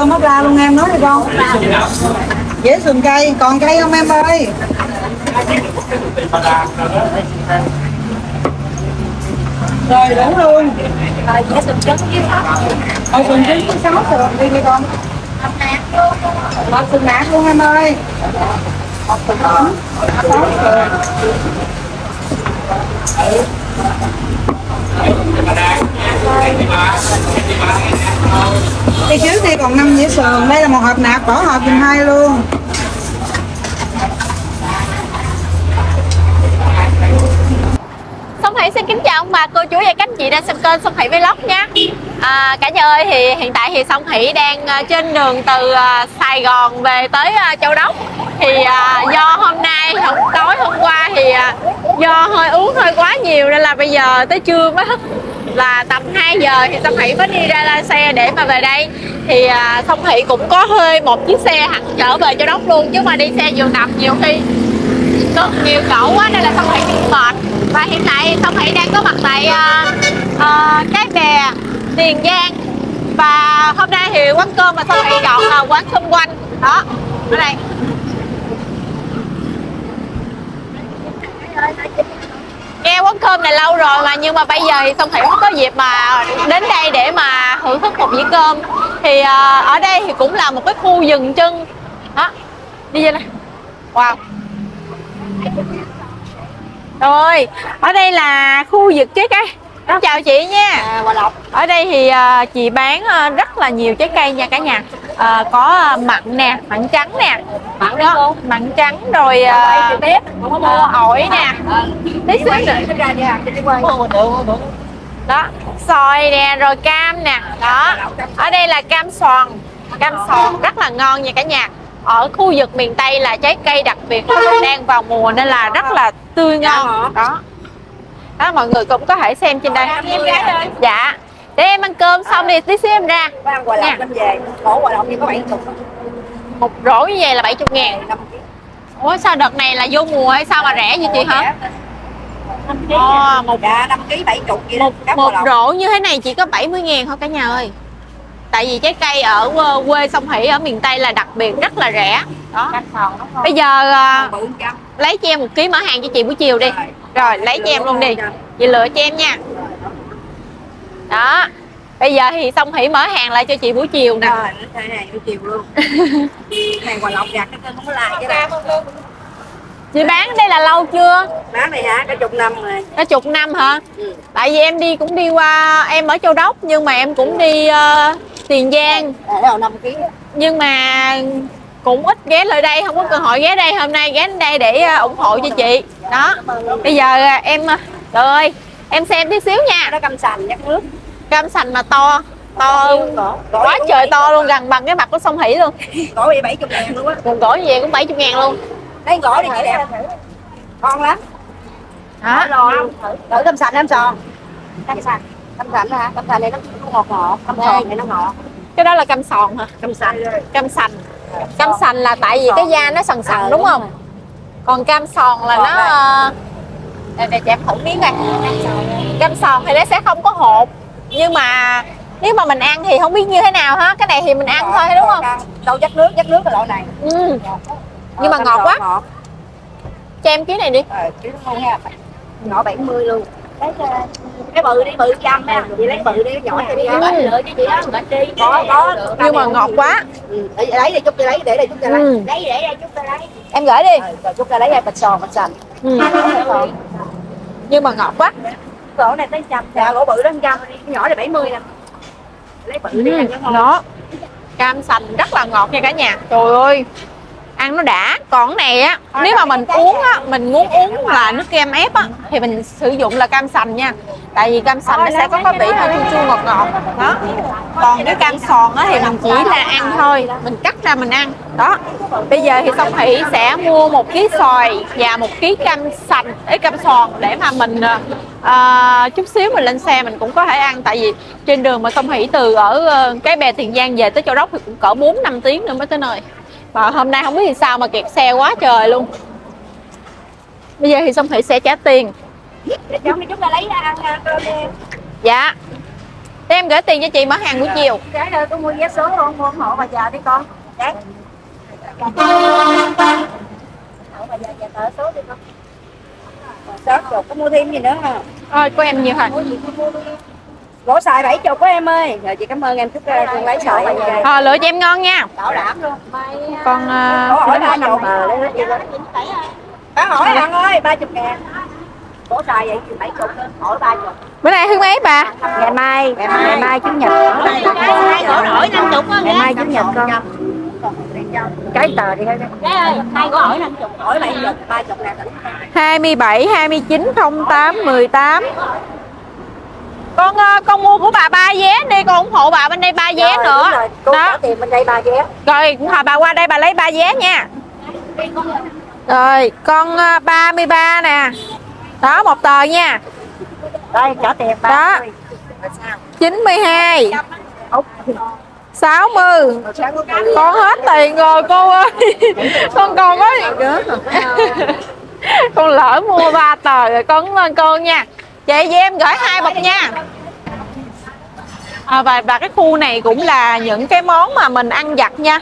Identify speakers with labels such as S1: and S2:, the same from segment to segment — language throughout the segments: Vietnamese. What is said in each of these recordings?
S1: cơm ốc la luôn em, nói đi con. Dễ sườn cây, còn cây không em ơi? Rồi, đủ luôn
S2: Rồi. Dễ sườn trứng với sốt.
S1: Ôi sườn trứng với sáu sườn đi đi con. Một sườn nạc luôn em ơi. một sườn trứng sáu sườn đi trước đi còn năm dĩa sườn. Đây là một hộp nạc bỏ hộp dùm hai luôn.
S2: Song Thủy xin kính chào ông bà, cô chú và các anh chị đang xem kênh Song Thủy Vlog nhé. À, Cả nhà ơi, thì hiện tại thì Song Thủy đang à, trên đường từ à, Sài Gòn về tới à, Châu Đốc. Thì à, do hôm nay, hôm tối hôm qua thì à, do hơi uống hơi quá nhiều nên là bây giờ tới trưa mới thức là tầm 2 giờ thì Song Thủy mới đi ra la xe để mà về đây. Thì à, Song Thủy cũng có hơi một chiếc xe hẳn trở về cho Đốc luôn chứ mà đi xe giường nằm nhiều khi cực nhiều chỗ quá nên là Song Thủy bị mệt. Và hiện tại Song Thủy đang có mặt tại uh, uh, cái bè Tiền Giang. Và hôm nay thì quán cơm mà Song Thủy chọn là quán xung quanh. Đó ở đây. Nghe quán cơm này lâu rồi mà nhưng mà bây giờ thì Song Thủy mới có dịp mà đến đây để mà thưởng thức một dĩa cơm thì uh, ở đây thì cũng là một cái khu dừng chân đó đi vô đây wow rồi, ở đây là khu vực trái cây. Chào chị nha.
S1: à,
S2: Ở đây thì à, chị bán à, rất là nhiều trái cây nha cả nhà. À, có à, mặn nè, mặn trắng nè.
S1: Mặn
S2: đó, mặn trắng rồi à,
S1: bếp
S2: à, ổi nè. Tí xíu nữa.
S1: à đi quay
S2: Đó, xoài nè, rồi cam nè. Đó. Ở đây là cam xoàn. Cam xoàn rất là ngon nha cả nhà. Ở khu vực miền Tây là trái cây đặc biệt đang vào mùa nên là rất là tươi ngon. Đó. Đó mọi người cũng có thể xem trên đây. Dạ. Để em ăn cơm xong đi tí xíu em ra.
S1: Ban Hòa
S2: Nha.
S1: Lộc đem về cổ Hòa Lộc thì có bảy chục
S2: Một rổ như vậy là 70 ngàn. Ủa sao đợt này là vô mùa hay sao mà rẻ như chị hả? Ồ, một
S1: dạ năm ký bảy chục vậy
S2: một, một rổ như thế này chỉ có 70 ngàn thôi cả nhà ơi. Tại vì trái cây ở quê- sông Hỷ ở miền Tây là đặc biệt rất là rẻ. Đó. Bây giờ à,
S1: trăm.
S2: lấy cho em một ký mở hàng cho chị buổi chiều đi. Rồi. Lấy cho em luôn đi. Chị lựa cho em nha đó. Bây giờ thì sông Hỷ mở hàng lại cho chị buổi chiều nè.
S1: Rồi thế này buổi chiều luôn. Này Hòa Lộc gạt cái cân không có lại chứ đâu.
S2: Chị bán đây là lâu chưa?
S1: Bán này hả? Cả chục năm rồi.
S2: Cả chục năm hả?
S1: Ừ.
S2: tại vì em đi cũng đi qua em ở Châu Đốc nhưng mà em cũng đi ờ, Tiền Giang.
S1: À, đâu năm ký.
S2: Nhưng mà cũng ít ghé lại đây không có cơ hội ghé đây. Hôm nay ghé đến đây để ờ, ủng hộ cho chị. Đó. Bây giờ ờ, em ờ, trời ơi em xem tí xíu nha.
S1: Nó cam sành nhắc nước
S2: cam sành mà to to quá trời to luôn gần bằng cái mặt của sông Hỷ luôn.
S1: Gỏi vậy bảy chục ngàn luôn á.
S2: Còn gỏi như vậy cũng 70 ngàn luôn.
S1: Lấy gỏi đi chị đẹp. Ngon lắm.
S2: Đó
S1: rồi thử cam sành em sòn cam sành. Cam sành hả? Cam sành này nó ngọt ngọt. Cam sòn này nó ngọt.
S2: Cái đó là cam sòn hả?
S1: Cam sành.
S2: Cam sành. Cam sành là tại vì cái da nó sần sần đúng không? còn cam sòn là nó ờ, để, để chị em thử miếng này cam sòn thì nó sẽ không có hột nhưng mà nếu mà mình ăn thì không biết như thế nào ha cái này thì mình ăn thôi đúng không?
S1: Đâu dắt nước dắt nước cái loại này.
S2: Ừ. Nhưng mà ngọt quá.
S1: ngọt.
S2: Cho em ký này đi.
S1: Ờ chứ ngon ha. Nhỏ 70 luôn. Lấy cho- cái bự đi bự trăm nha chị lấy bự đi nhỏ cho đi
S2: Ừ.
S1: lựa cho chị đó. Đi có có.
S2: Nhưng mà ngọt quá.
S1: Ừ. để lấy đi chút cho lấy để đây chút cho lấy.
S2: Ừ.
S1: lấy để đây chút cho lấy.
S2: Em gửi đi.
S1: Ờ, rồi chút cho lấy hai bịch sòn bịch sành.
S2: Ừ. nhưng mà ngọt quá
S1: gỗ này tới trăm dạ gỗ bự đó trăm nhỏ này 70 nè. Lấy bự đi
S2: ừ. đó. Cam sành rất là ngọt nha cả nhà. Trời ơi ăn nó đã. Còn cái này á nếu mà mình uống á mình muốn uống là nước kem ép á thì mình sử dụng là cam sành nha. Tại vì cam sành nó sẽ có cái vị hơi chua chua ngọt ngọt. Đó. Còn cái cam sòn á thì mình chỉ là ăn thôi. Mình cắt ra mình ăn đó. Bây giờ thì song thủy sẽ mua một ký xoài và một ký cam sành ấy cam sòn để mà mình à, chút xíu mình lên xe mình cũng có thể ăn. Tại vì trên đường mà song thủy từ ở ờ, cái bè tiền giang về tới châu đốc thì cũng cỡ 4 năm tiếng nữa mới tới nơi. Mà hôm nay không biết vì sao mà kẹt xe quá trời luôn. Bây giờ thì song thủy sẽ trả tiền.
S1: Để cho lấy ăn cơm đi
S2: dạ. Để em gửi tiền cho chị mở hàng buổi chiều.
S1: Cái ơi, con mua vé số không mua ủng hộ bà già đi con. Đấy. Sớt rồi, có mua thêm gì nữa không?
S2: thôi của em nhiều
S1: luôn. Gỗ xài bảy chục của em ơi. Rồi chị cảm ơn em chúc uh, con lấy già.
S2: ờ lựa cho em ngon nha
S1: Bảo đảm luôn.
S2: con uh,
S1: hỏi ba chục. Bán hỏi bạn ơi, ba chục ngàn. Gỗ xài vậy thì bảy chục, hỏi ba chục.
S2: bữa nay thứ mấy bà
S1: Ngày mai, ngày mai, ngày mai chủ nhật.
S3: hai gỗ hỏi năm chục á
S1: Ngày mai chủ nhật con. Cái tờ đi thôi.
S3: hai gỗ hỏi năm chục
S1: Hỏi bảy chục, ba chục ngàn.
S2: 27 29 08 18 con ờ, con mua của bà ba vé đi con ủng hộ bà bên đây ba vé
S1: Rồi,
S2: nữa
S1: rồi, Cô
S2: đó
S1: có tiền bên đây ba vé.
S2: rồi hồi bà qua đây bà lấy ba vé nha rồi con ờ, 33 nè đó một tờ nha
S1: Đây, trả tiền ba
S2: Đó.
S1: mươi. Rồi sao?
S2: 92
S1: Ốc.
S2: 60 con hết tiền rồi cô ơi. Con còn có con lỡ mua ba tờ rồi con lên cô nha. Chị với em gửi hai bọc nha. À, và và cái khu này cũng là những cái món mà mình ăn vặt nha.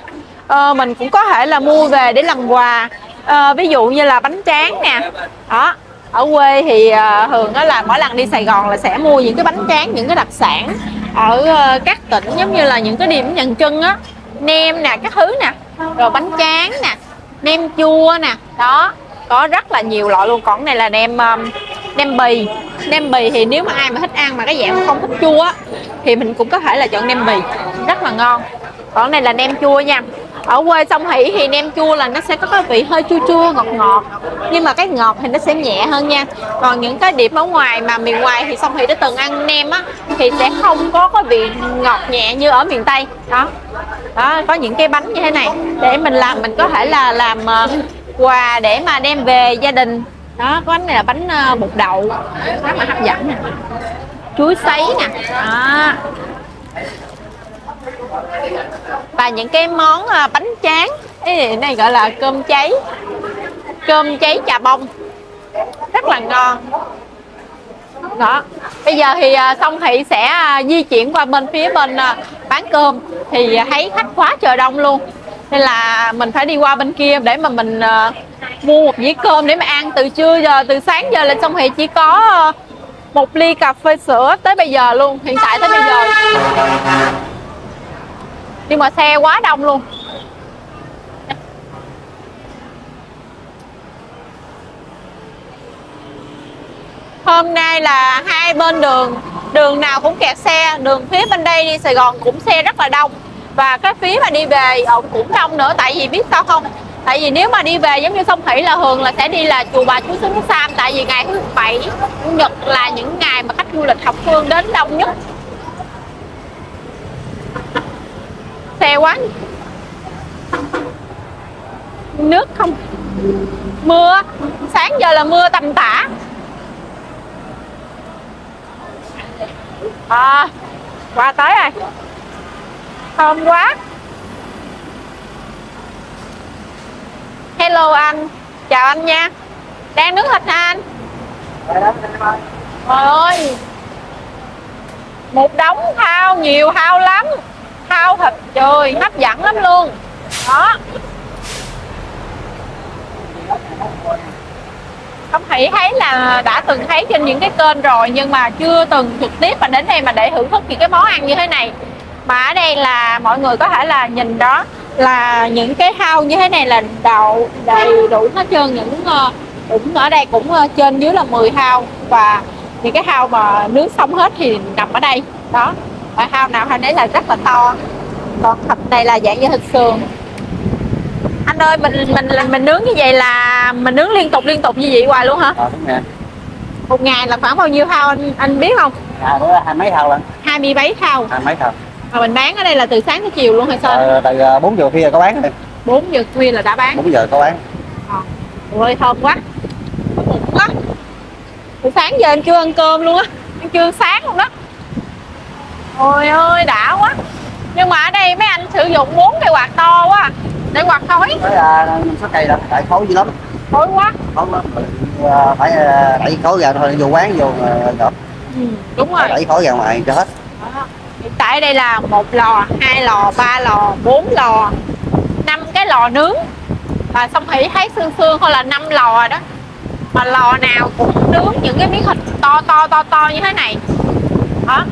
S2: À, mình cũng có thể là mua về để làm quà. À, ví dụ như là bánh tráng nè. Đó. Ở quê thì uh, thường đó là mỗi lần đi Sài Gòn là sẽ mua những cái bánh tráng những cái đặc sản ở ờ, các tỉnh giống như là những cái điểm nhận chân á, nem nè, các thứ nè, rồi bánh tráng nè, nem chua nè, đó, có rất là nhiều loại luôn. Còn này là nem ờ, nem bì. Nem bì thì nếu mà ai mà thích ăn mà cái dạng không thích chua á, thì mình cũng có thể là chọn nem bì, rất là ngon. Còn này là nem chua nha ở quê sông hỷ thì nem chua là nó sẽ có cái vị hơi chua chua, ngọt ngọt. Nhưng mà cái ngọt thì nó sẽ nhẹ hơn nha. Còn những cái điểm ở ngoài mà miền ngoài thì sông hỷ đã từng ăn nem á, thì sẽ không có cái vị ngọt nhẹ như ở miền tây. Đó. Đó, có những cái bánh như thế này. Để mình làm, mình có thể là làm ờ, quà để mà đem về gia đình. Đó, có bánh này là bánh ờ, bột đậu. Rất là hấp dẫn nè. Chuối sấy nè. Đó và những cái món à, bánh tráng cái này gọi là cơm cháy. Cơm cháy trà bông. Rất là ngon. Đó. Bây giờ thì à, xong thị sẽ à, di chuyển qua bên phía bên bán cơm. Thì thấy khách quá trời đông luôn. Nên là mình phải đi qua bên kia để mà mình mua một dĩa cơm để mà ăn. Từ trưa giờ, từ sáng giờ là xong thị chỉ có một ly cà phê sữa tới bây giờ luôn. Hiện tại tới bây giờ nhưng mà xe quá đông luôn. Hôm nay là hai bên đường đường nào cũng kẹt xe, đường phía bên đây đi Sài Gòn cũng xe rất là đông. Và cái phía mà đi về cũng đông nữa, tại vì biết sao không? Tại vì nếu mà đi về giống như sông thủy là thường là sẽ đi là chùa bà chúa xứ núi Sam, tại vì ngày thứ bảy, chủ nhật là những ngày mà khách du lịch thập phương đến đông nhất. Xe quá. Nước không. Mưa. Sáng giờ là mưa tầm tã. À qua tới rồi. Thơm quá. Hello anh. Chào anh nha. Đang nướng thịt hả anh? Trời ơi. Một đống thao nhiều thao lắm thao thịt, trời, hấp dẫn lắm luôn. Đó. Không hỷ thấy là đã từng thấy trên những cái kênh rồi, nhưng mà chưa từng trực tiếp mà đến đây mà để thưởng thức những cái món ăn như thế này. Mà ở đây là mọi người có thể là nhìn đó, là những cái hao như thế này là đậu, đầy đủ hết trơn. Những ờ, cũng ở đây cũng ờ, trên dưới là 10 hao. Và những cái hao mà nướng xong hết thì nằm ở đây. Đó và hao nào hao đấy là rất là to. Còn thịt này là dạng như thịt sườn. Anh ơi mình mình mình nướng như vậy là mình nướng liên tục liên tục như vậy hoài luôn hả?
S3: Ờ đúng nè.
S2: một ngày là khoảng bao nhiêu thao anh anh biết không?
S3: À hai mấy thao lần.
S2: hai mươi mấy thao.
S3: Hai mấy thao.
S2: mà mình bán ở đây là từ sáng tới chiều luôn hay sao?
S3: Ờ, từ ờ, 4 giờ khuya có bán rồi.
S2: 4 giờ khuya là đã bán.
S3: 4 giờ có bán.
S2: ôi thơm quá. Bụng quá. Từ sáng giờ anh chưa ăn cơm luôn á. Anh chưa ăn sáng luôn đó ôi ơi đã quá nhưng mà ở đây mấy anh sử dụng bốn cái quạt to quá à, để quạt khói
S3: Cái à, số cây lắm, tại khối dữ lắm.
S2: khói quá
S3: Khối lắm. Ờ, phải ờ, đẩy khối ra thôi vô quán vô ờ, gọt.
S2: ừ, đúng rồi
S3: đẩy khối ra ngoài cho hết.
S2: Đó. tại đây là một lò hai lò ba lò bốn lò năm cái lò nướng và xong hỷ thấy xương xương thôi là năm lò đó mà lò nào cũng nướng những cái miếng thịt to to to to như thế này đó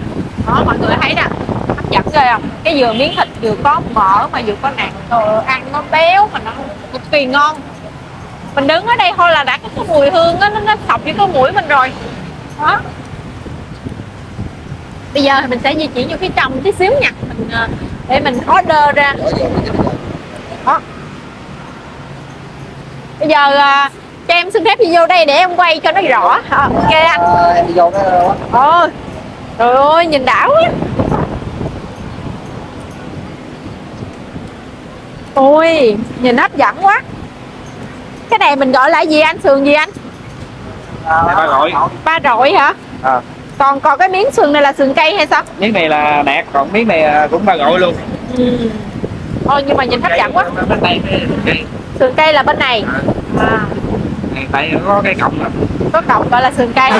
S2: đó mọi người thấy nè hấp dẫn ghê không? Cái vừa miếng thịt vừa có mỡ mà vừa có nạc. Trời ăn nó béo mà nó cực kỳ ngon. Mình đứng ở đây thôi là đã có cái mùi hương đó, nó nó sọc với cái mũi mình rồi. Đó. Bây giờ thì mình sẽ di chuyển vô phía trong tí xíu nha. Mình ờ, để mình order ra. Đó. Bây giờ ờ, cho em xin phép đi vô đây để em quay cho nó rõ. Ờ, ok anh.
S3: Ờ, em đi vô cái đó.
S2: Trời ơi nhìn đảo quá. Ôi nhìn hấp dẫn quá. Cái này mình gọi là gì anh? Sườn gì anh?
S3: À,
S4: ba gọi.
S2: ba rọi hả?
S4: À,
S2: còn còn cái miếng sườn này là sườn cây hay sao?
S4: Miếng này là nạc còn miếng này à, cũng ba gọi luôn.
S2: Ừ. ôi nhưng mà nhìn hấp dẫn quá.
S4: Bên cây.
S2: Sườn cây là bên này. À,
S4: này tại có cái cọng đó
S2: có cọng gọi là sườn cây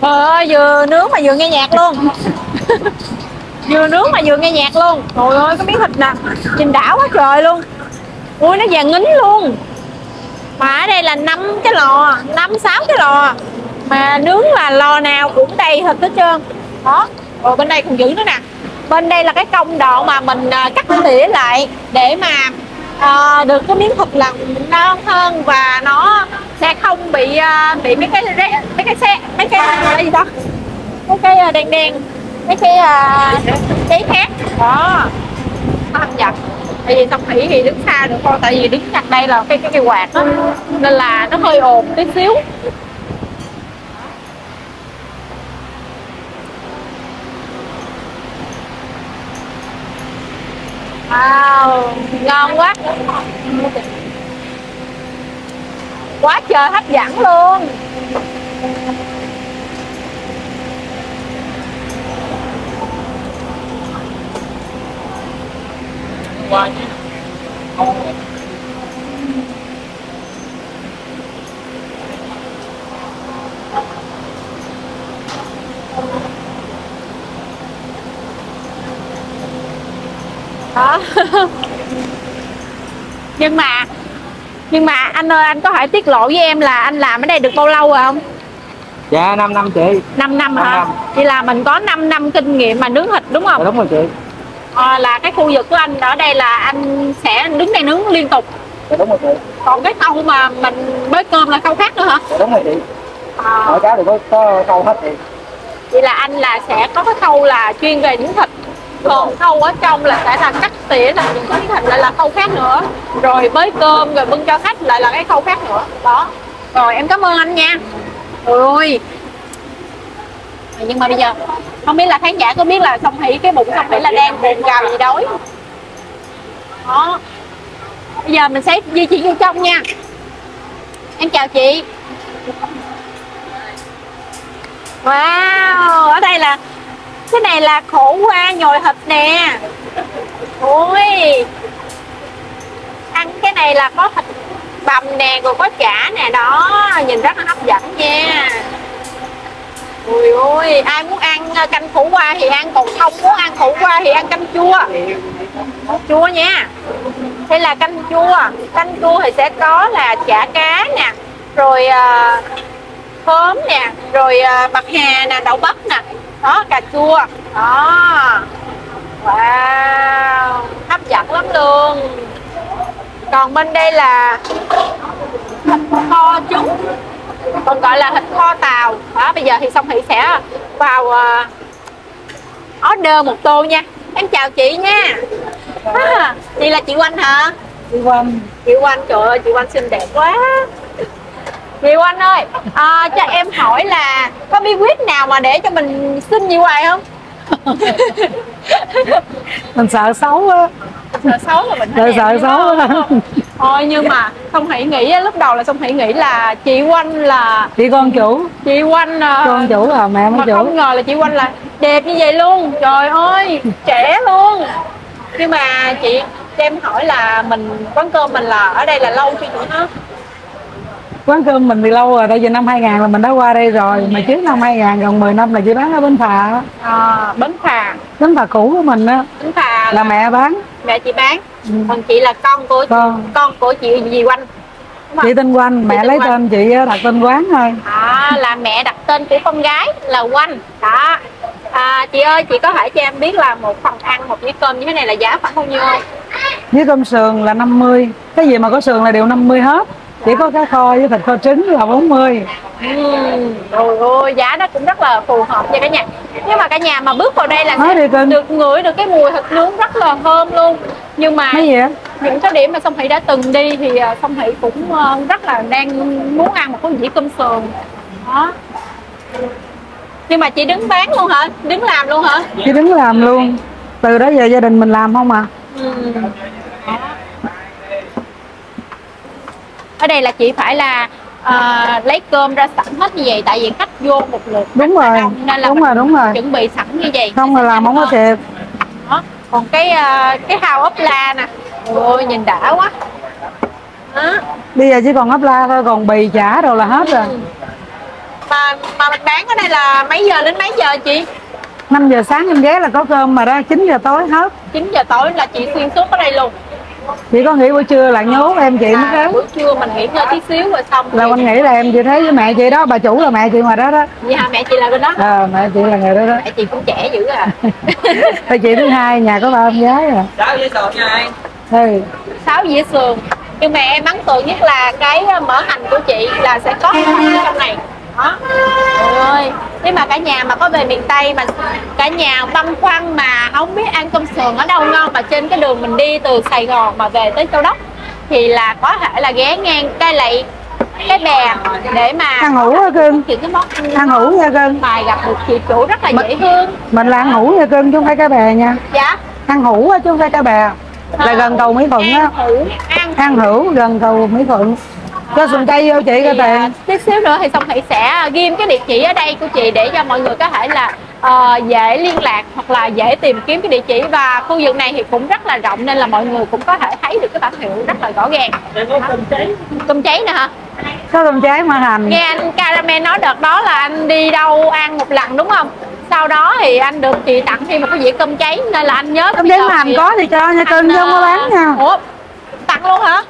S2: Trời ơi, vừa nướng mà vừa nghe nhạc luôn. Vừa nướng mà vừa nghe nhạc luôn. Trời ơi, cái miếng thịt nè. Nhìn đảo quá trời luôn. Ui, nó vàng ngính luôn. Mà ở đây là năm cái lò năm sáu cái lò. Mà nướng là lò nào cũng đầy thịt hết trơn. Đó, rồi bên đây còn giữ nữa nè. Bên đây là cái công đoạn mà mình à, cắt tỉa lại Để mà uh, được cái miếng thịt là ngon hơn Và nó sẽ không bị uh, bị mấy cái mấy cái xe mấy cái cái gì đó. Mấy cái uh, đen đen mấy cái à, giấy khác đó. Nó hấp dẫn. Tại vì xong thủy thì đứng xa được thôi tại vì đứng chặt đây là cái cái cái quạt đó nên là nó hơi ồn tí xíu wow ngon quá. Quá trời hấp dẫn luôn. Đó nhưng mà nhưng mà anh ơi anh có thể tiết lộ với em là anh làm ở đây được bao lâu rồi không?
S4: Dạ 5 năm chị.
S2: 5 năm
S4: Năm
S2: hả?
S4: Năm.
S2: vậy là mình có 5 năm kinh nghiệm mà nướng thịt đúng
S4: dạ,
S2: không
S4: đúng rồi chị.
S2: À, là cái khu vực của anh ở đây là anh sẽ đứng đây nướng liên tục.
S3: Dạ, đúng rồi chị.
S2: Còn cái khâu mà mình bới cơm là khâu khác nữa hả?
S3: Dạ, đúng rồi chị.
S2: À,
S3: mỗi cái đều có có câu hết chị.
S2: Vậy là anh là sẽ có cái khâu là chuyên về nướng thịt còn khâu ở trong là sẽ là cắt tỉa là những cái thịt lại là khâu khác nữa. Rồi bới cơm, rồi bưng cho khách lại là cái khâu khác nữa. Đó. Rồi, em cảm ơn anh nha. Ôi nhưng mà bây giờ, không biết là khán giả có biết là song hỷ, cái bụng song hỷ là đang bụng gào gì đói? Đó. Bây giờ mình sẽ di chuyển vô trong nha. Em chào chị. Wow, ở đây là cái này là khổ qua nhồi thịt nè. Ui, ăn cái này là có thịt bằm nè rồi có chả nè. Đó nhìn rất là hấp dẫn nha. Ui ôi ai muốn ăn canh khổ qua thì ăn còn không muốn ăn khổ qua thì ăn canh chua. Chua nha. Hay là canh chua? Canh chua thì sẽ có là chả cá nè rồi ờ, uh, khóm nè rồi uh, bạc hà nè đậu bắp nè đó cà chua. Đó. Wow hấp dẫn lắm luôn. Còn bên đây là thịt kho trứng còn gọi là thịt kho tàu. Đó bây giờ thì song hỷ sẽ vào uh, order một tô nha. Em chào chị nha. À, chị là chị Oanh hả?
S3: Đi quanh
S2: chị Oanh trời ơi chị Oanh xinh đẹp quá chị Oanh ơi à, cho em hỏi là có bí quyết nào mà để cho mình xinh như vậy không?
S5: Mình sợ xấu á
S2: sợ xấu là mình
S5: Sợ sợ xấu
S2: không? thôi nhưng mà song hỷ nghĩ lúc đầu là song hỷ nghĩ là chị Oanh là
S5: chị con chủ.
S2: Chị Oanh à,
S5: con chủ à mẹ
S2: mà
S5: chủ.
S2: không ngờ là chị Oanh là đẹp như vậy luôn. Trời ơi trẻ luôn. Nhưng mà chị cho em hỏi là mình quán cơm mình là ở đây là lâu chưa chị hả
S5: quán cơm mình thì lâu rồi tại vì năm 2000 là mình đã qua đây rồi. Mà trước năm 2000 gần 10 năm là chị bán ở Bến Phà.
S2: À, bến phà.
S5: Bến Phà cũ của mình á.
S2: Bến phà
S5: là mẹ bán.
S2: Mẹ chị bán.
S5: Ừ.
S2: còn chị là con của
S5: Con.
S2: con của chị dì quanh.
S5: Chị tên Quanh. Mẹ
S2: tên
S5: lấy
S2: Quanh.
S5: tên chị á, đặt tên quán thôi.
S2: À, là mẹ đặt tên của con gái là quanh. Đó. À, chị ơi chị có thể cho em biết là một phần ăn một dĩa cơm như thế này là giá khoảng bao nhiêu không?
S5: Với cơm sườn là 50 cái gì mà có sườn là đều 50 hết chỉ có cá kho với thịt kho trứng là 40
S2: Ừm, Trời ơi, giá nó cũng rất là phù hợp nha cả nhà. Nhưng mà cả nhà mà bước vào đây là
S5: Nói
S2: sẽ được ngửi được cái mùi thịt nướng rất là thơm luôn. Nhưng mà những cái điểm mà Song Hỷ đã từng đi thì à, Song Hỷ cũng ờ, rất là đang muốn ăn một cái dĩa cơm sườn. Đó. Nhưng mà chị đứng bán luôn hả? Đứng làm luôn hả?
S5: chị đứng làm luôn. Từ đó giờ gia đình mình làm không à?
S2: Ừm. Ở đây là chị phải là à, lấy cơm ra sẵn hết như vậy tại vì khách vô một lượt
S5: đúng rồi.
S2: đông, nên là
S5: đúng rồi đúng rồi.
S2: chuẩn bị sẵn như vậy.
S5: Không là làm không có
S2: đó. còn cái à, cái hào ốc la nè. Ôi nhìn đã quá. Đó.
S5: bây giờ chỉ còn ấp la thôi còn bì chả rồi là hết rồi.
S2: Mà mà mình bán ở đây là mấy giờ đến mấy giờ chị?
S5: 5 giờ sáng em ghé là có cơm mà đó 9 giờ tối hết.
S2: 9 giờ tối là chị xuyên suốt ở đây luôn
S5: chị có nghĩ buổi trưa là nhố em chị mới
S2: à,
S5: đến
S2: buổi trưa mình nghỉ ngơi tí xíu rồi xong
S5: là mình nghĩ là em chị thấy với mẹ chị đó bà chủ là mẹ chị ngoài đó đó.
S2: Hả mẹ chị là bên đó.
S5: Ờ mẹ chị là người đó đó.
S2: Mẹ chị cũng trẻ dữ à.
S5: Thì chị thứ hai nhà có ba em gái à
S4: Sáu với sọt nha anh
S5: ừ.
S2: sáu dĩa sườn. Nhưng mà em ấn tượng nhất là cái ờ, mỡ hành của chị là sẽ có trong này đó Trời ơi nếu mà cả nhà mà có về miền tây mà cả nhà băn khoăn mà không biết ăn cơm sườn ở đâu ngon mà trên cái đường mình đi từ sài gòn mà về tới châu đốc thì là có thể là ghé ngang cái lậy cái bè để mà
S5: ăn hủ á cưng
S2: những cái món ăn
S5: hủ nha cưng
S2: mà gặp được chị chủ rất là dễ thương.
S5: mình là ăn hủ nha cưng chứ không phải cá bè nha.
S2: Dạ.
S5: Ăn hủ á chứ không phải cá bè. Là gần cầu mỹ thuận á.
S2: Ăn hủ
S5: gần cầu mỹ thuận có sườn cây vô chị
S2: thì, à,
S5: tiền.
S2: tí xíu nữa thì Song Thị sẽ ghim cái địa chỉ ở đây của chị để cho mọi người có thể là ờ, dễ liên lạc hoặc là dễ tìm kiếm cái địa chỉ. Và khu vực này thì cũng rất là rộng nên là mọi người cũng có thể thấy được cái bản hiệu rất là rõ ràng. Cơm cháy nè hả?
S5: Có tôm cháy mỡ hành
S2: nghe anh Caramel nói đợt đó là anh đi đâu ăn một lần đúng không? Sau đó thì anh được chị tặng thêm một cái dĩa cơm cháy nên là anh nhớ bây
S5: cháy mỡ hành có thì cho nha chứ không có bán nha.
S2: ủa tặng luôn hả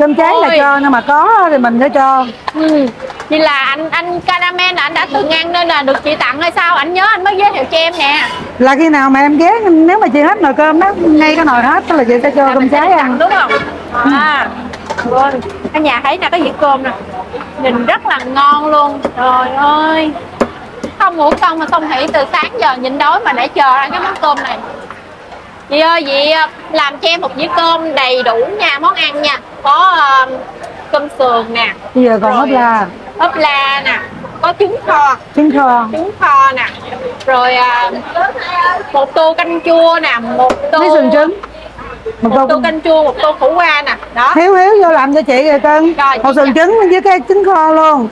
S5: cơm cháy là cho nhưng mà có thì mình sẽ cho
S2: Ừ. Vậy là anh anh Caramel là anh đã từng ăn nên là được chị tặng hay sao? Anh nhớ anh mới giới thiệu cho em nè.
S5: là khi nào mà em ghé nếu mà chị hết nồi cơm đó ngay cái nồi hết là chị sẽ cho cơm cháy ăn
S2: đúng không? À. Rồi, cả nhà thấy nè cái dĩa cơm nè. Nhìn rất là ngon luôn. Trời ơi. Không ngủ xong mà không hỉ từ sáng giờ nhịn đói mà để chờ ăn cái món cơm này. Chị ơi, chị ờ, làm cho em một dĩa cơm đầy đủ nha, món ăn nha. Có ờ, cơm sườn nè,
S5: bây giờ còn ốp la.
S2: ốp la nè, có trứng kho,
S5: trứng kho.
S2: Trứng kho nè. Rồi à, một tô canh chua nè một tô
S5: mấy sườn trứng. Một
S2: một tô
S5: tô
S2: canh chua một tô khổ qua nè. Đó.
S5: Hiếu hiếu vô làm cho chị rồi cưng.
S2: Rồi,
S5: một sườn trứng với cái trứng kho luôn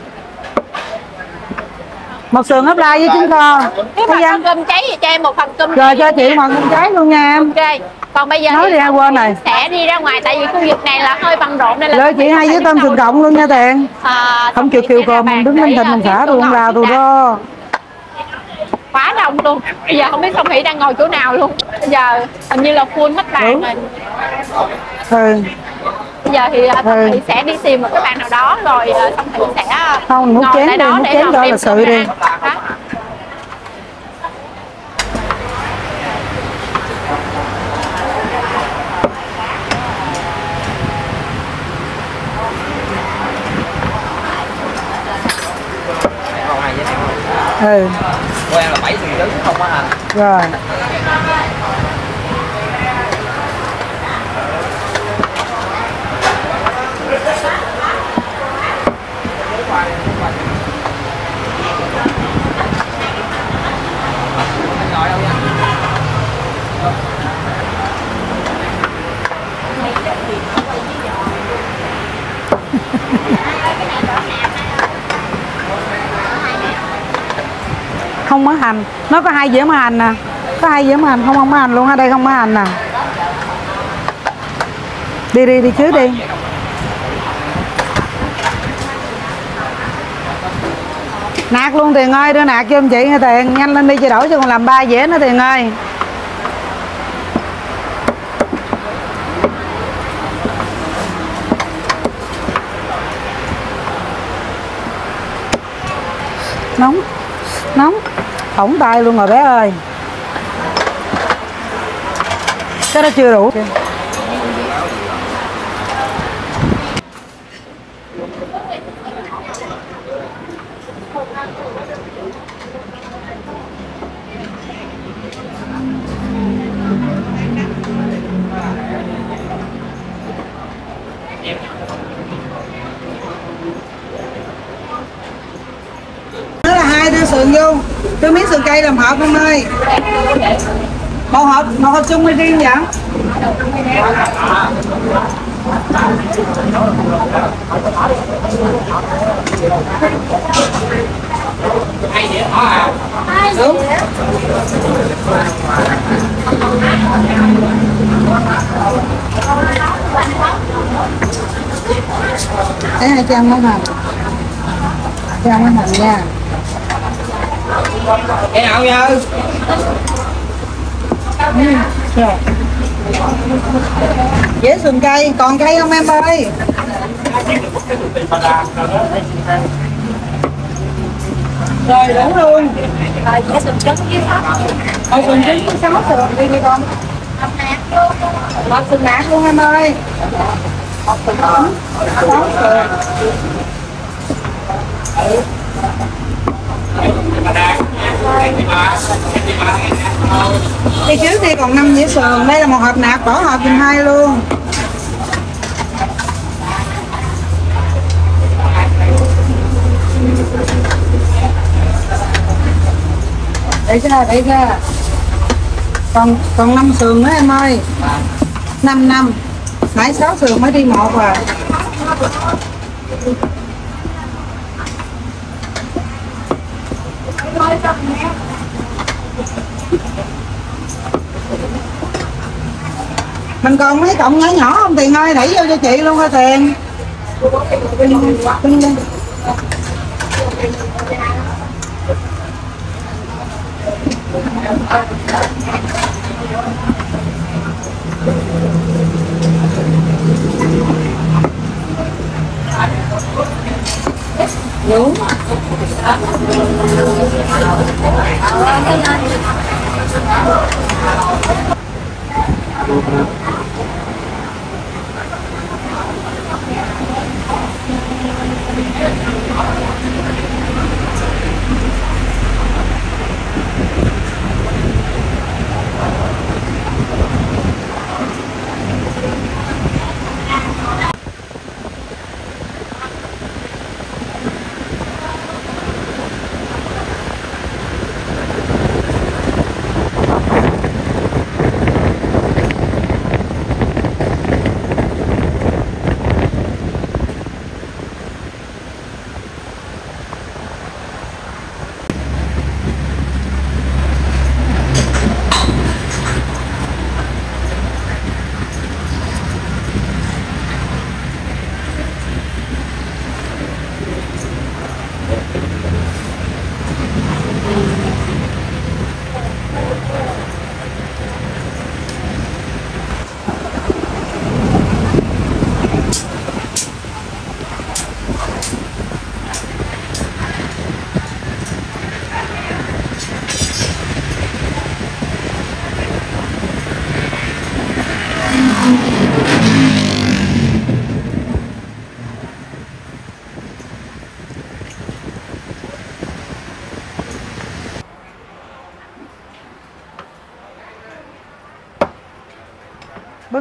S5: một sườn ốp la với trứng kho
S2: nếu mà
S5: chưa?
S2: cơm cháy thì cho em một phần cơm
S5: rồi cho chị một cơm cháy luôn nha em.
S2: Ok. Còn bây giờ
S5: Nói
S2: thì
S5: đi, ai quên rồi.
S2: sẽ đi ra ngoài tại vì khu vực này là hơi bận rộn nên là
S5: rồi chị hai với tôm sườn cộng luôn nha tiền
S2: à,
S5: không chịu kêu cơm đứng lên thịnh mình xả luôn là tụi đó
S2: quá đông luôn. Bây giờ không biết song hỷ đang ngồi chỗ nào luôn. Bây giờ hình như là full hết bàn rồi.
S5: Ừ
S2: bây giờ thì à,
S5: Ừ.
S2: hỷ sẽ đi tìm một cái bàn nào đó rồi à, song hỷ sẽ
S5: Không, múc
S2: ngồi
S5: chén đi,
S2: đó để
S5: chén
S2: đem
S5: lịch sự đi.
S2: Đó.
S4: Không
S5: ừ
S4: Của em là bảy sườn trứng không á anh
S5: rồi không có hành nó có hai dĩa mỡ hành nè. Có hai dĩa mỡ hành không? Không mỡ hành luôn ở đây không mỡ hành nè. Đi đi đi trước đi. Nạt luôn tiền ơi. Đưa nạt cho em chị nghe tiền. Nhanh lên đi chị đổi cho còn làm ba dĩa nữa tiền ơi. Nóng. Nóng hỏng tay luôn rồi bé ơi. Cái đó chưa đủ Đó là hai đưa sườn vô đây miếng làm hộp không ơi Một hộp, một hộp chung hay riêng vậy? Đúng. Cái hai trăm nó thành, Trăm nó thành nha.
S4: Cái nào nhờ?
S5: Dễ sườn cây, còn cây không em ơi? Rồi đủ luôn.
S1: Rồi dĩa sườn trứng với sóc.
S5: Rồi sườn trứng với sáu sườn đi đi con. Một sườn nạc luôn em ơi. Một sườn trứng, sáu sườn. Đi trước thì còn 5 dĩa sườn, đây là một hộp nạc bỏ hộp dùm hai luôn. Để ra, để ra. Còn còn 5 sườn nữa em ơi. 5 năm. Nãy 6 sườn mới đi một à. Mình còn mấy cọng nhỏ nhỏ không? Tiền ơi, đẩy vô cho chị luôn hả Tiền. Tin đi Đúng Bưng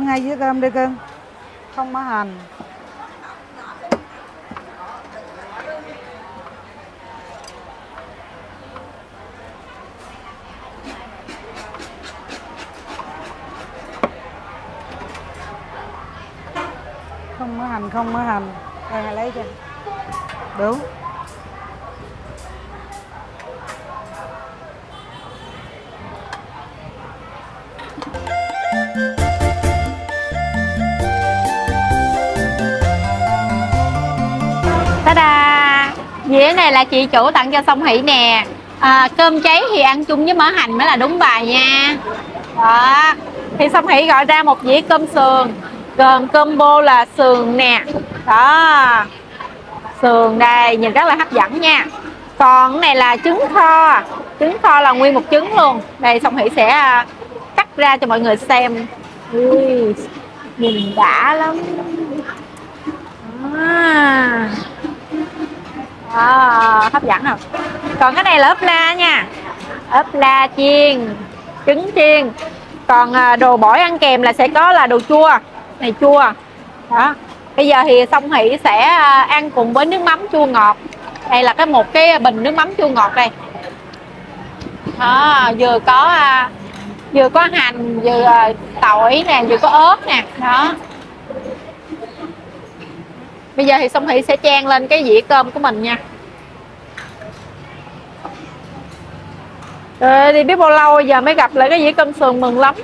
S5: ngay với cơm đi cưng. Không có hành. Không có hành, không có hành. Đây hãy lấy cho. Đúng.
S2: Thank you. Dĩa này là chị chủ tặng cho song hỷ nè. À, cơm cháy thì ăn chung với mỡ hành mới là đúng bài nha. Đó. Thì song hỷ gọi ra một dĩa cơm sườn gồm combo là sườn nè. Đó. Sườn đây nhìn rất là hấp dẫn nha. Còn cái này là trứng kho. Trứng kho là nguyên một trứng luôn. Đây song hỷ sẽ à, cắt ra cho mọi người xem. Ui, nhìn đã lắm. À. À, hấp dẫn không? Còn cái này là ốp la nha. Ốp la chiên trứng chiên. Còn à, đồ bổi ăn kèm là sẽ có là đồ chua này chua. Đó. Bây giờ thì song hỷ sẽ à, ăn cùng với nước mắm chua ngọt. Đây là cái một cái bình nước mắm chua ngọt đây. Đó vừa có à, vừa có hành vừa tỏi nè vừa có ớt nè. Đó bây giờ thì song hỷ sẽ trang lên cái dĩa cơm của mình nha. Trời đi biết bao lâu giờ mới gặp lại cái dĩa cơm sườn mừng lắm.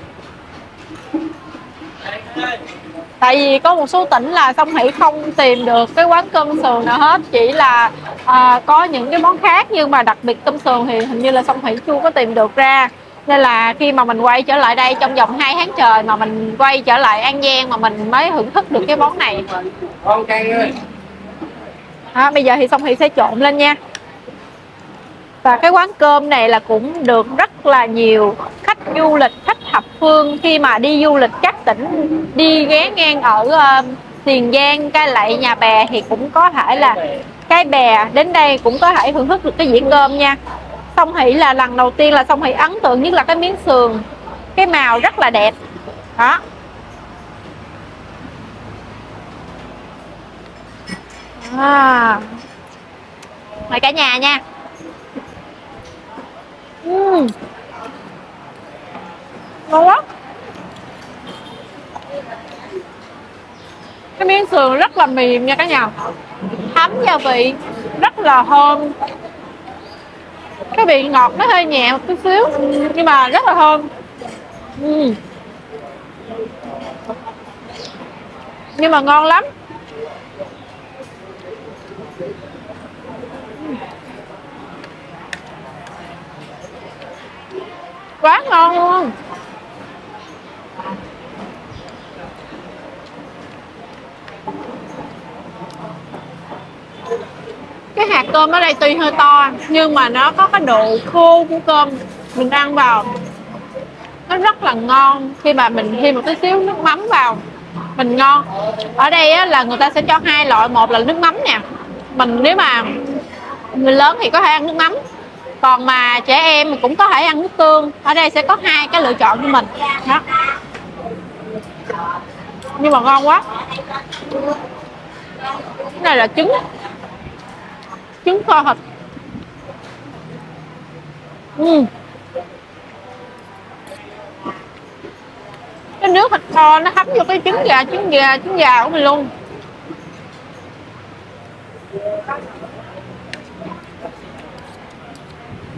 S2: Tại vì có một số tỉnh là song hỷ không tìm được cái quán cơm sườn nào hết chỉ là à, có những cái món khác nhưng mà đặc biệt cơm sườn thì hình như là song hỷ chưa có tìm được ra nên là khi mà mình quay trở lại đây trong vòng 2 tháng trời mà mình quay trở lại An Giang mà mình mới thưởng thức được cái món này.
S4: Con cay ơi.
S2: Đó, bây giờ thì song hỷ sẽ trộn lên nha. Và cái quán cơm này là cũng được rất là nhiều khách du lịch khách thập phương. Khi mà đi du lịch các tỉnh đi ghé ngang ở uh, tiền giang cai lậy nhà bè thì cũng có thể là cái bè đến đây cũng có thể thưởng thức được cái dĩa cơm nha song hỷ là lần đầu tiên là song hỷ ấn tượng nhất là cái miếng sườn. Cái màu rất là đẹp. Đó. À. mời cả nhà nha. Uhm. ngon quá cái miếng sườn rất là mềm nha cả nhà. Thấm gia vị, rất là thơm cái vị ngọt nó hơi nhẹ một chút xíu, nhưng mà rất là thơm. Uhm. nhưng mà ngon lắm. Quá ngon luôn. Cái hạt cơm ở đây tuy hơi to nhưng mà nó có cái độ khô của cơm mình ăn vào nó rất là ngon. Khi mà mình thêm một tí xíu nước mắm vào mình ngon. Ở đây á, là người ta sẽ cho hai loại. Một là nước mắm nè. Mình nếu mà người lớn thì có thể ăn nước mắm. Còn mà trẻ em cũng có thể ăn nước tương. Ở đây sẽ có hai cái lựa chọn cho mình. Đó. Nhưng mà ngon quá. Cái này là trứng trứng kho thịt ừ. cái nước thịt kho nó thấm vô cái trứng gà trứng gà trứng gà của mình luôn.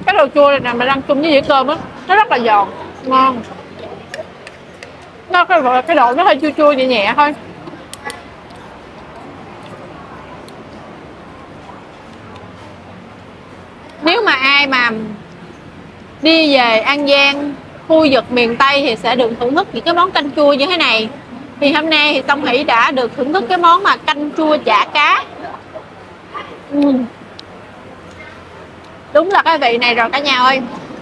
S2: Cái đồ chua này nè, mình ăn chung với dĩa cơm á, nó rất là giòn, ngon. Nó cái cái độ nó hơi chua chua nhẹ nhẹ thôi. Mà ai mà đi về An Giang, khu vực miền Tây thì sẽ được thưởng thức những cái món canh chua như thế này. Thì hôm nay thì Song Hỷ đã được thưởng thức cái món mà canh chua chả cá. Ừ. Đúng là cái vị này rồi cả nhà ơi.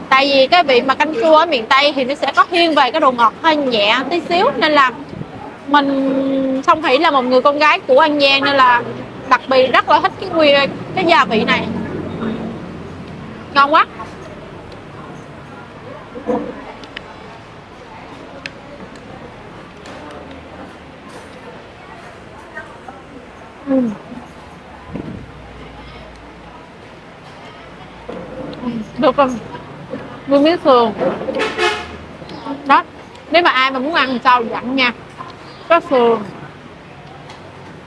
S2: Tại vì cái vị mà canh chua ở miền tây thì nó sẽ có thiên về cái đồ ngọt hơi nhẹ tí xíu, nên là mình song hỷ là một người con gái của an giang nên là đặc biệt rất là thích cái quy cái gia vị này ngon quá. Ừ. được không Mua miếng sườn đó, nếu mà ai mà muốn ăn thì sao dặn nha. Có sườn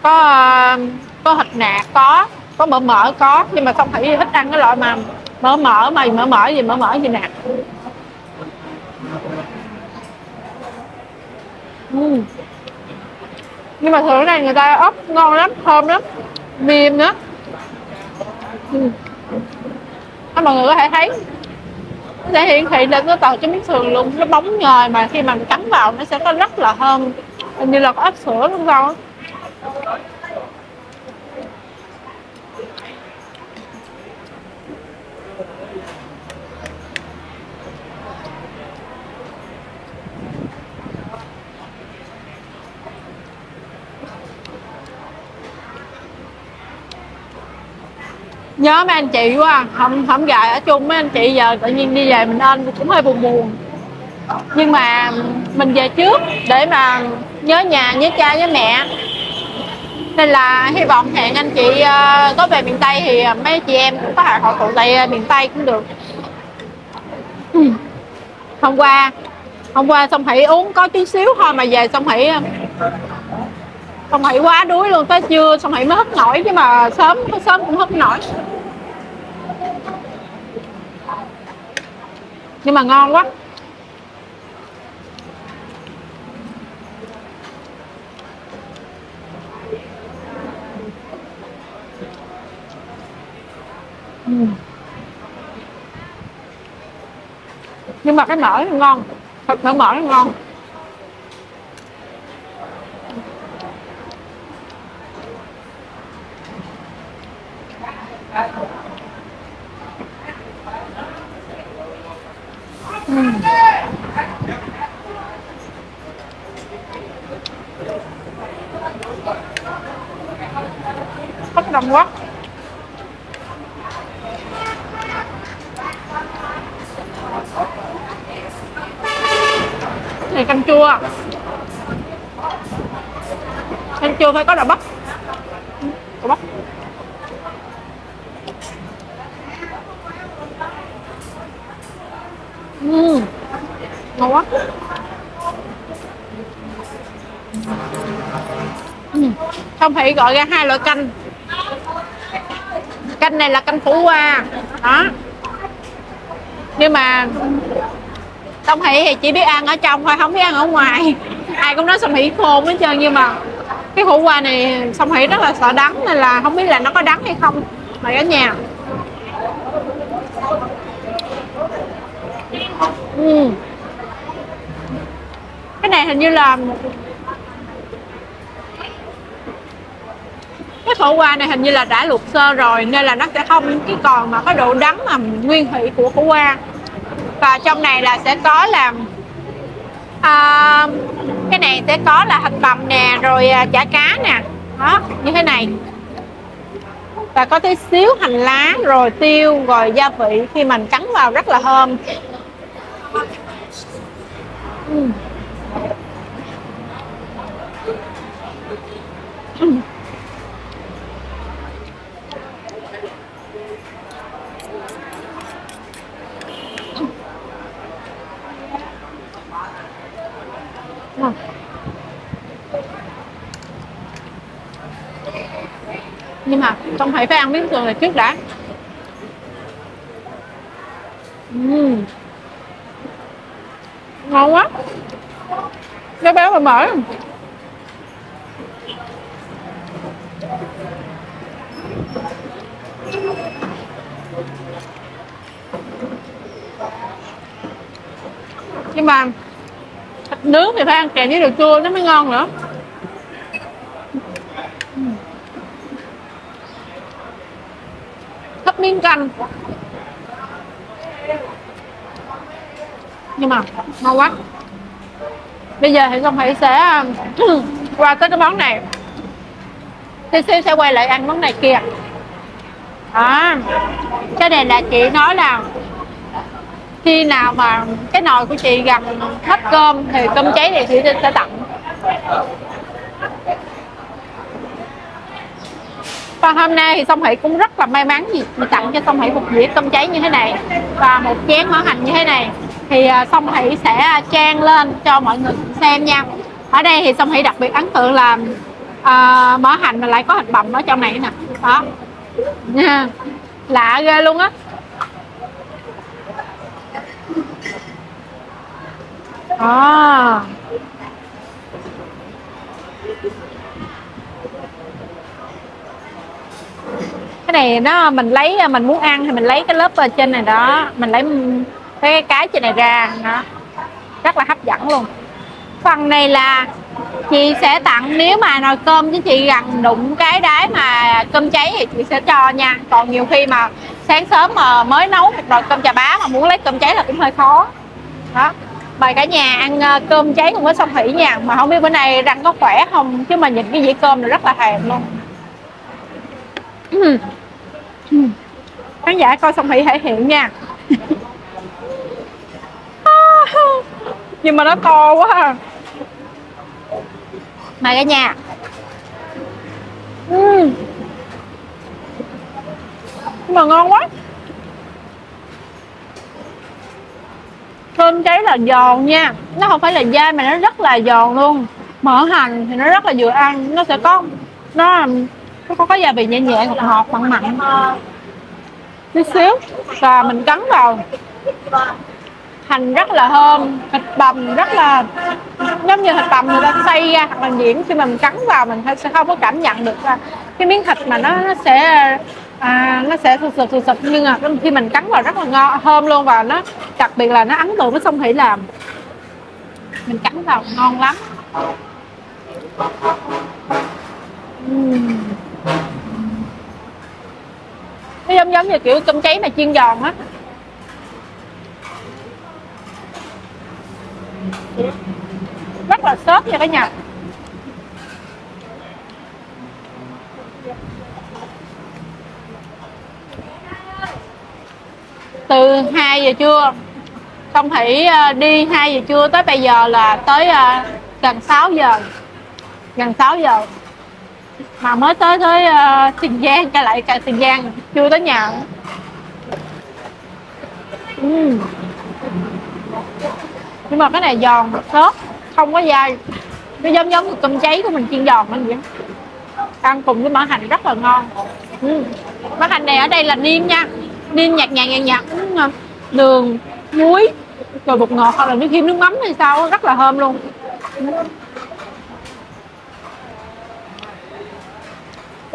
S2: có ờ, có thịt nạc có có mỡ mỡ có, nhưng mà không phải thích ăn cái loại mà mở mở mày mở mở gì mở mở gì nè. Uhm. nhưng mà thường này người ta ốp ngon lắm thơm lắm mềm nữa. Uhm. Đó, mọi người có thể thấy. Nó sẽ hiển thị lên cái tờ cái miếng sườn luôn nó bóng nhời mà khi mà mình cắn vào nó sẽ có rất là thơm. Hình như là có ớt sữa luôn sao nhớ mấy anh chị quá à. không không gài ở chung mấy anh chị giờ tự nhiên đi về mình ơn cũng hơi buồn buồn. Nhưng mà mình về trước để mà nhớ nhà, nhớ cha, nhớ mẹ. Nên là hy vọng hẹn anh chị ờ, có về miền tây thì mấy chị em cũng có thể hội tụ tại ờ, miền tây cũng được. Hôm qua hôm qua xong hỷ uống có tí xíu thôi mà về xong hỷ ờ, xong hỷ quá đuối luôn, tới trưa xong hỷ mới hất nổi chứ mà sớm sớm cũng hất nổi. Nhưng mà ngon quá. Ừ. nhưng mà cái mỡ nó ngon. Thịt mỡ mỡ nó ngon Ừm. bất đồng quá này canh chua canh chua phải có đậu bắp đậu bắp Ừm, ngon quá Ừm, thị phải gọi ra hai loại canh. Canh này là canh phủ hoa. Đó. Nhưng mà Tông Hỷ thì chỉ biết ăn ở trong thôi, không biết ăn ở ngoài. Ai cũng nói Song Hỷ khôn hết trơn, nhưng mà cái khổ qua này Song Hỷ rất là sợ đắng, nên là không biết là nó có đắng hay không. Mời ở nhà. Ừ. cái này hình như là cái khổ qua này hình như là đã luộc sơ rồi nên là nó sẽ không cái còn mà có độ đắng mà nguyên thủy của khổ qua. Và trong này là sẽ có là à, cái này sẽ có là thịt bằm nè rồi à, chả cá nè. Đó như thế này. Và có tí xíu hành lá rồi tiêu rồi gia vị khi mình cắn vào rất là thơm. Uhm. Không phải phải ăn miếng sườn này trước đã. Uhm. ngon quá. Nó béo và mỡ nhưng mà thịt nướng thì phải ăn kèm với đồ chua nó mới ngon nữa. Thấp miếng canh nhưng mà ngon quá. Bây giờ thì không phải sẽ qua tới cái món này. Thì xíu sẽ quay lại ăn món này kia à, cái này là chị nói là khi nào mà cái nồi của chị gần hết cơm thì cơm cháy thì chị sẽ tặng. Và hôm nay thì Song Hỷ cũng rất là may mắn vì tặng cho Song Hỷ một dĩa cơm cháy như thế này và một chén mỡ hành như thế này. Thì à, Song Hỷ sẽ trang lên cho mọi người xem nha. Ở đây thì Song Hỷ đặc biệt ấn tượng là à, mỡ hành mà lại có thịt bằm ở trong này nè. Đó. Nha lạ ghê luôn á. À. cái này nó, mình lấy à, mình muốn ăn thì mình lấy cái lớp ở trên này đó. Mình lấy cái cái trên này ra, đó. Rất là hấp dẫn luôn. Phần này là chị sẽ tặng, nếu mà nồi cơm với chị gần đụng cái đáy mà cơm cháy thì chị sẽ cho nha. Còn nhiều khi mà sáng sớm mà mới nấu một nồi cơm chà bá mà muốn lấy cơm cháy là cũng hơi khó. Đó. Mời cả nhà ăn à, cơm cháy cùng với song thủy nha. Mà không biết bữa nay răng có khỏe không, chứ mà nhìn cái dĩa cơm này rất là thèm luôn. Ừm. khán giả coi song thủy thể hiện nha nhưng mà nó to quá à. mời cả nhà Ừm. nhưng mà ngon quá cơm cháy là giòn nha nó không phải là dai mà nó rất là giòn luôn mỡ hành thì nó rất là vừa ăn nó sẽ có nó nó có cái gia vị nhẹ nhẹ ngọt ngọt mặn mặn. Chút xíu và mình cắn vào. Hành rất là thơm thịt bằm rất là giống như thịt bằm người ta xay ra hoặc là nhuyễn. Khi mà mình cắn vào mình sẽ không có cảm nhận được cái miếng thịt mà nó, nó sẽ à, nó sẽ sụt sụt sụt sụt nhưng mà khi mình cắn vào rất là ngon thơm luôn và nó đặc biệt là nó ấn tượng với sông thủy làm. Mình cắn vào ngon lắm. Uhm. nó giống như kiểu cơm cháy mà chiên giòn á. Rất là xốp nha cả nhà. Từ 2 giờ trưa, không Thủy ờ, đi 2 giờ trưa tới bây giờ là tới ờ, gần 6 giờ, Gần 6 giờ. Mà mới tới tới uh, Tiền Giang, cả lại cả Tiền Giang Chưa tới nhà. Uhm. Nhưng mà cái này giòn, xốp, không có dai. Nó giống giống như cơm cháy của mình chiên giòn mình vậy. Ăn cùng với mỡ hành rất là ngon. Ừ. Mỡ hành này ở đây là niêm nha. Niêm nhạt nhạt nhạt nhạt. À, đường, muối Rồi bột ngọt hoặc là nước thêm nước mắm hay sao Rất là thơm luôn.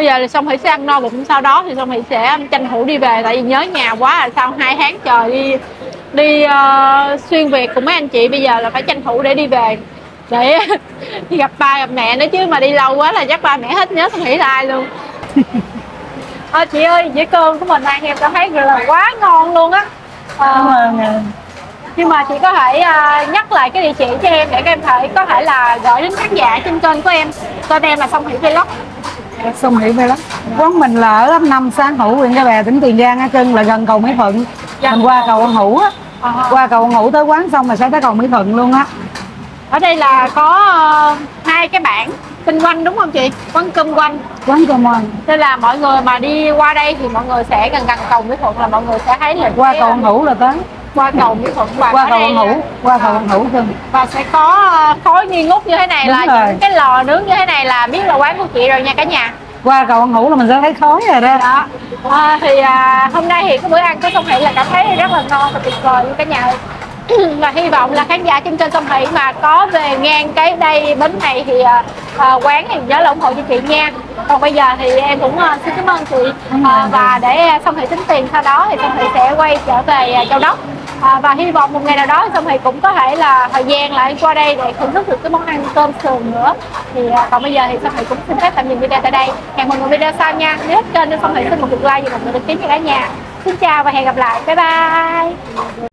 S2: Bây giờ thì xong thủy sẽ ăn no bụng sau đó thì xong thủy sẽ tranh thủ đi về tại vì nhớ nhà quá là sau hai tháng trời đi đi uh, xuyên việt cùng mấy anh chị bây giờ là phải tranh thủ để đi về. Để gặp ba gặp mẹ nữa chứ mà đi lâu quá là chắc ba mẹ hết nhớ xong thủy là ai luôn. À, chị ơi dĩa cơm của mình ăn em cảm thấy là quá ngon luôn á. À,
S3: à.
S2: nhưng mà chị có thể uh, nhắc lại cái địa chỉ cho em để các em thể có thể là gửi đến khán giả trên kênh của em. Kênh em là song thủy vlog
S5: Xong hiểu về lắm. Quán mình là ở ấp 5 xã An Hữu, huyện Cái Bè, tỉnh Tiền Giang á Trân là gần cầu Mỹ Thuận.
S2: Dạ.
S5: Mình qua cầu An Hữu á.
S2: Ờ.
S5: Qua cầu An Hữu tới quán xong rồi sẽ tới cầu Mỹ Thuận luôn á.
S2: Ở đây là có ờ, hai cái bảng kinh quanh đúng không chị? Quán cơm quanh.
S5: Quán cơm ngoan
S2: nên là mọi người mà đi qua đây thì mọi người sẽ gần gần cầu Mỹ Thuận là mọi người sẽ thấy là
S5: Qua cầu
S2: ờ,
S5: An Hữu là tới
S2: qua cầu Mỹ Thuận và
S5: Qua cầu
S2: là-
S5: Hữu Qua cầu An Hữu Trân
S2: và sẽ có ờ, khói nghi ngút như thế này
S5: Đúng
S2: là
S5: rồi.
S2: những cái lò nướng như thế này là biết là quán của chị rồi nha cả nhà.
S5: Qua cầu An Hữu là mình sẽ thấy khói rồi đó.
S2: Đó. À, thì à, hôm nay thì cái bữa ăn của sông thị là cảm thấy rất là ngon và tuyệt vời luôn cả nhà ơi. và hy vọng là khán giả trên kênh sông thị mà có về ngang cái đây bến này thì à, à, quán thì nhớ là ủng hộ cho chị nha. Còn bây giờ thì em cũng à, xin cảm ơn chị. À, và để sông thị tính tiền sau đó thì sông thị sẽ quay trở về à, châu đốc à, và hy vọng một ngày nào đó xong thì cũng có thể là thời gian lại qua đây để thưởng thức được cái món ăn cơm sườn nữa. Thì à, còn bây giờ thì xong thì cũng xin phép tạm dừng video tại đây. Hẹn mọi người video sau nha. Nếu kênh thì xong thì xin một lượt like và một lượt đăng ký cho cả nhà. Xin chào và hẹn gặp lại. Bye bye.